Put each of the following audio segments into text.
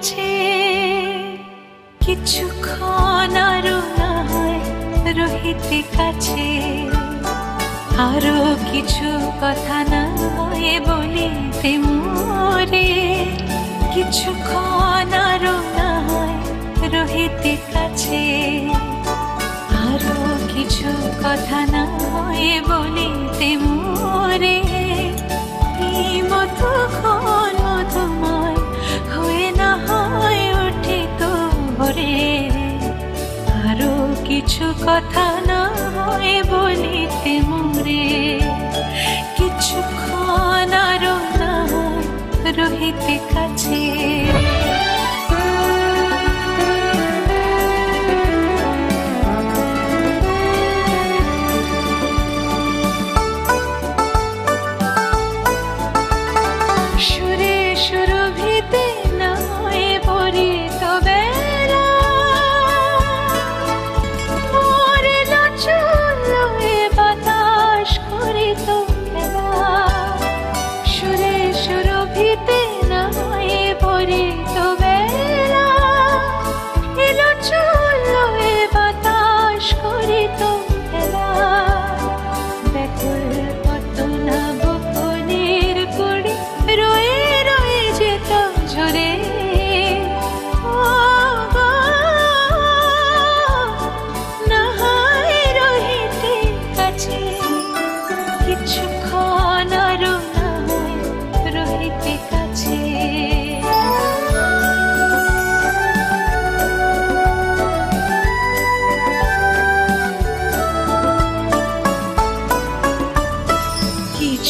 কাছে কিছুক্ষণ আরও না রহিতে কাছে। আরও কিছু কথা না হয় বলিতে মোরে। কিছুক্ষণ আরও না হয় রহিতে কাছে। কথা না হয় বলিতে মরে কিছুক্ষণ আরও না রহিতে কাছে।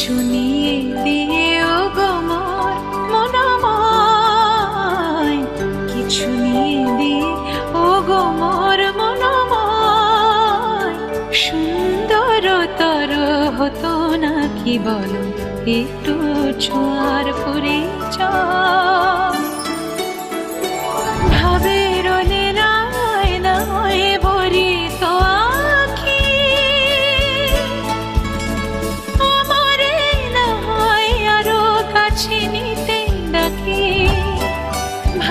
কিছু নিয়ে দিয়ে ও গমর মনময় কিছু নিয়ে দিয়ে ও গমর মনময় সুন্দরতর হতো না কি বলো? একটু ছোঁয়ার পরিচয়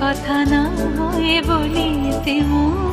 কথা না হয় বলিতে মন